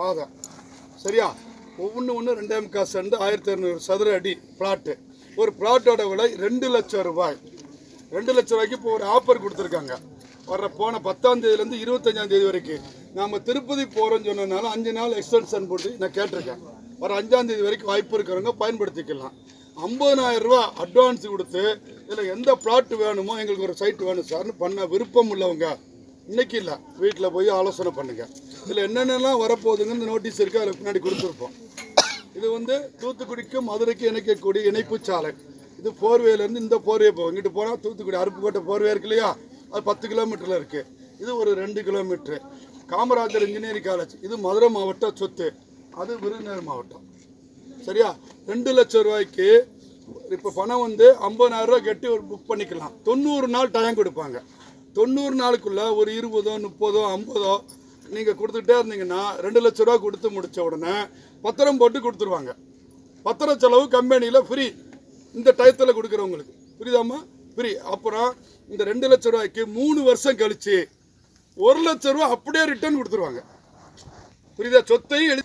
பாதை. சரியா? ஒவ்வொன்று ஒன்று ரெண்டே முக்கால் சென்ட் ஆயிரத்தி இரநூறு சதுர அடி பிளாட்டு ஒரு பிளாட்டோட விலை ரெண்டு லட்சம் ரூபாய். ரெண்டு லட்சம் ரூபாய்க்கு இப்போ ஒரு ஆஃபர் கொடுத்துருக்காங்க. வர்ற போன பத்தாம் தேதியிலேருந்து இருபத்தஞ்சாம் தேதி வரைக்கும் நாம் திருப்பதி போகிறோம்னு சொன்னதுனால அஞ்சு நாள் எக்ஸ்டென்ஷன் போட்டு நான் கேட்டிருக்கேன். வர அஞ்சாம் தேதி வரைக்கும் வாய்ப்பு இருக்கிறவங்க பயன்படுத்திக்கலாம். ஐம்பதனாயிரம் ரூபா அட்வான்ஸ் கொடுத்து இதில் எந்த பிளாட் வேணுமோ எங்களுக்கு ஒரு சைட் வேணும் சார்னு பண்ண விருப்பம் உள்ளவங்க இன்னைக்கு இல்லை. வீட்டில் போய் ஆலோசனை பண்ணுங்க. இதில் என்னென்னலாம் வரப்போகுதுங்கன்னு நோட்டீஸ் இருக்கு அதில் பின்னாடி கொடுத்துருப்போம். இது வந்து தூத்துக்குடிக்கும் மதுரைக்கும் இணைக்கக்கூடிய இணைப்பு சாலை. இது போர்வேலேருந்து இந்த போர்வே போகும். இங்கிட்டு போனால் தூத்துக்குடி அருப்புக்கோட்டை போர்வே இருக்கு இல்லையா? அது பத்து கிலோமீட்டரில் இருக்குது இது ஒரு ரெண்டு கிலோமீட்ரு காமராஜர் இன்ஜினியரிங் காலேஜ் இது மதுரை மாவட்ட சொத்து. அது விருதுநகர் மாவட்டம். சரியா? ரெண்டு லட்சம் ரூபாய்க்கு இப்போ பணம் வந்து ஐம்பதாயிரம் ரூபா கட்டி ஒரு புக் பண்ணிக்கலாம். தொண்ணூறு நாள் டைம் கொடுப்பாங்க. தொண்ணூறு நாளுக்குள்ள ஒரு இருபதோ முப்பதோ ஐம்பதோ நீங்கள் கொடுத்துக்கிட்டே இருந்தீங்கன்னா ரெண்டு லட்ச ரூபா கொடுத்து முடித்த உடனே பத்திரம் போட்டு கொடுத்துருவாங்க. பத்திர செலவு கம்பெனியில் ஃப்ரீ இந்த டயத்தில் கொடுக்குறவங்களுக்கு. புரியுதாம்மா? ஃப்ரீ அப்புறம் இந்த ரெண்டு லட்ச ரூபாய்க்கு மூணு வருஷம் கழித்து ஒரு லட்ச ரூபா அப்படியே ரிட்டர்ன் கொடுத்துருவாங்க. புரியுதா? சொத்தையும் எழுதி